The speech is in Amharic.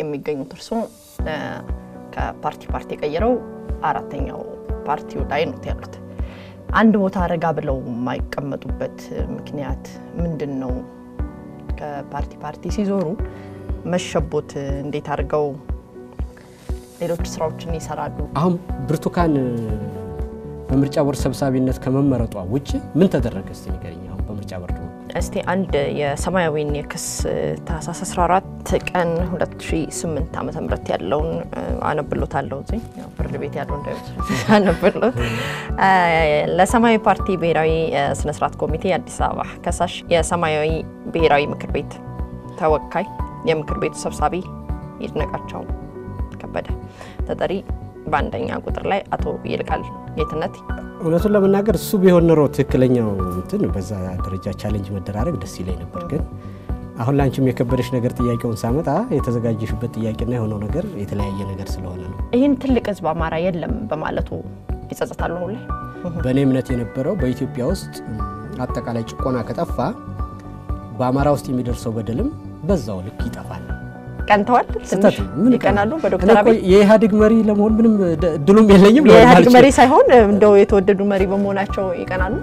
የሚገኙት እርስዎ ከፓርቲ ፓርቲ ቀይረው አራተኛው ፓርቲው ላይ ነው ያሉት። አንድ ቦታ ረጋ ብለው የማይቀመጡበት ምክንያት ምንድን ነው? ከፓርቲ ፓርቲ ሲዞሩ መሸቦት እንዴት አድርገው ሌሎች ስራዎችን ይሰራሉ? አሁን ብርቱካን በምርጫ ቦርድ ሰብሳቢነት ከመመረጧ ውጭ ምን ተደረገ? እስቲ ንገረኝ። አሁን በምርጫ ቦርድ እስቲ አንድ የሰማያዊን የክስ ታህሳስ 14 ቀን 2008 ዓ ም ያለውን አነብሎታለሁ። እዚህ ፍርድ ቤት ያለው አነብሎት። ለሰማያዊ ፓርቲ ብሔራዊ ስነስርዓት ኮሚቴ አዲስ አበባ ከሳሽ የሰማያዊ ብሔራዊ ምክር ቤት ተወካይ የምክር ቤቱ ሰብሳቢ ይድነቃቸው ከበደ ተጠሪ በአንደኛ ቁጥር ላይ አቶ ይልቃል ጌትነት እውነቱን ለመናገር እሱ ቢሆን ኖሮ ትክክለኛው እንትን በዛ ደረጃ challenge መደራረግ ደስ ይለኝ ነበር። ግን አሁን ላንቺም የከበደሽ ነገር ጥያቄውን ሳመጣ የተዘጋጀሽበት ጥያቄና የሆነው ነገር የተለያየ ነገር ስለሆነ ነው። ይህን ትልቅ ህዝብ አማራ የለም በማለቱ ይጸጸታሉ። አሁን ላይ በእኔ እምነት የነበረው በኢትዮጵያ ውስጥ አጠቃላይ ጭቆና ከጠፋ በአማራ ውስጥ የሚደርሰው በደልም በዛው ልክ ይጠፋል። ቀንተዋል። ምን ይቀናሉ። በዶክተር አብይ የኢህአዴግ መሪ ለመሆን ምንም ድሉም የለኝም። የኢህአዴግ መሪ ሳይሆን እንደው የተወደዱ መሪ በመሆናቸው ይቀናሉ።